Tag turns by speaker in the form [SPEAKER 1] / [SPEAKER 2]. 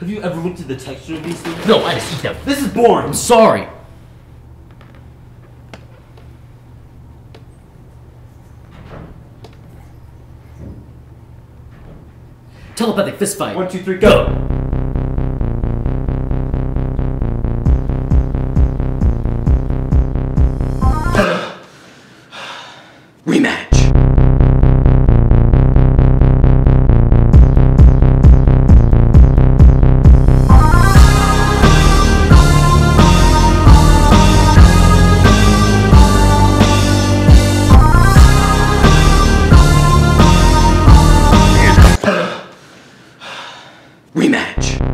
[SPEAKER 1] Have you ever looked at the texture of these things?
[SPEAKER 2] No, I just eat them.
[SPEAKER 1] This is boring.
[SPEAKER 2] I'm sorry. Telepathic fistfight.
[SPEAKER 1] One, two, three, go. go. Rematch. match.